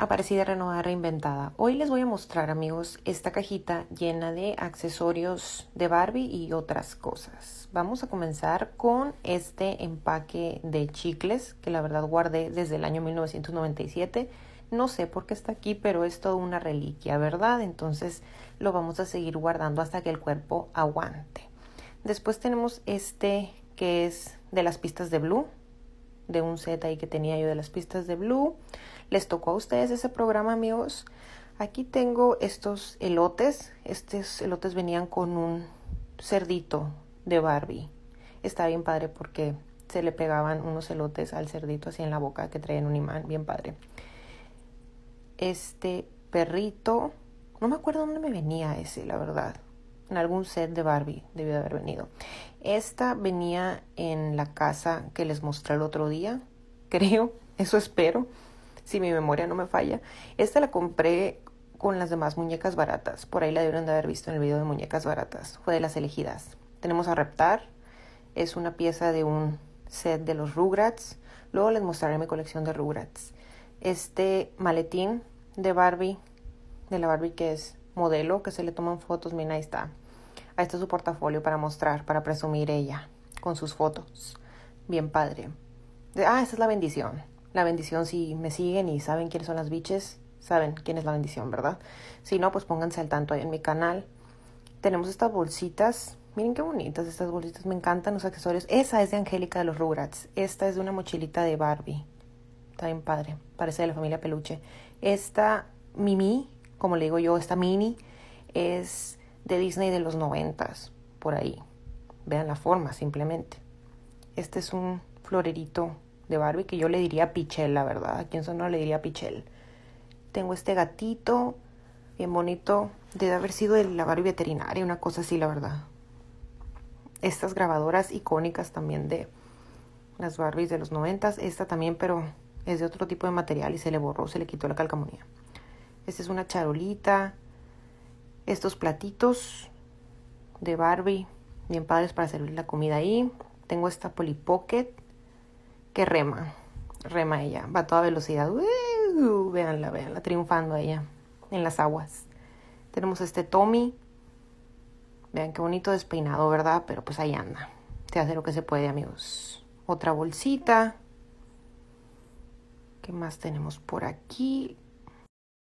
Aparecida, renovada, reinventada. Hoy les voy a mostrar, amigos, esta cajita llena de accesorios de Barbie y otras cosas. Vamos a comenzar con este empaque de chicles que la verdad guardé desde el año 1997. No sé por qué está aquí, pero es toda una reliquia, ¿verdad? Entonces lo vamos a seguir guardando hasta que el cuerpo aguante. Después tenemos este que es de las pistas de Blue, de un set ahí que tenía yo de las pistas de Blue. ¿Les tocó a ustedes ese programa, amigos? Aquí tengo estos elotes. Estos elotes venían con un cerdito de Barbie. Está bien padre porque se le pegaban unos elotes al cerdito así en la boca que traían un imán. Bien padre. Este perrito, no me acuerdo dónde me venía ese, la verdad. En algún set de Barbie debió de haber venido. Esta venía en la casa que les mostré el otro día, creo, eso espero si mi memoria no me falla. Esta la compré con las demás muñecas baratas. Por ahí la debieron de haber visto en el video de muñecas baratas. Fue de las elegidas. Tenemos a Reptar. Es una pieza de un set de los Rugrats. Luego les mostraré mi colección de Rugrats. Este maletín de Barbie, de la Barbie que es modelo, que se le toman fotos. Miren, ahí está. Ahí está su portafolio para mostrar, para presumir ella con sus fotos. Bien padre. Ah, esta es la bendición la bendición si me siguen y saben quiénes son las biches, saben quién es la bendición, ¿verdad? Si no, pues pónganse al tanto ahí en mi canal. Tenemos estas bolsitas. Miren qué bonitas estas bolsitas. Me encantan los accesorios. Esa es de Angélica de los Rugrats. Esta es de una mochilita de Barbie. Está bien padre. Parece de la familia Peluche. Esta Mimi, como le digo yo, esta Mini, es de Disney de los noventas. Por ahí. Vean la forma, simplemente. Este es un florerito de Barbie que yo le diría Pichel, la verdad. A quien no le diría Pichel. Tengo este gatito bien bonito. Debe haber sido de la Barbie veterinaria, una cosa así, la verdad. Estas grabadoras icónicas también de las Barbies de los noventas. Esta también, pero es de otro tipo de material y se le borró, se le quitó la calcamonía. Esta es una charolita. Estos platitos de Barbie, bien padres para servir la comida ahí. Tengo esta Polly Pocket que rema, rema ella, va a toda velocidad. Uh, véanla, véanla, triunfando ella en las aguas. Tenemos este Tommy. Vean qué bonito despeinado, ¿verdad? Pero pues ahí anda. Se hace lo que se puede, amigos. Otra bolsita. ¿Qué más tenemos por aquí?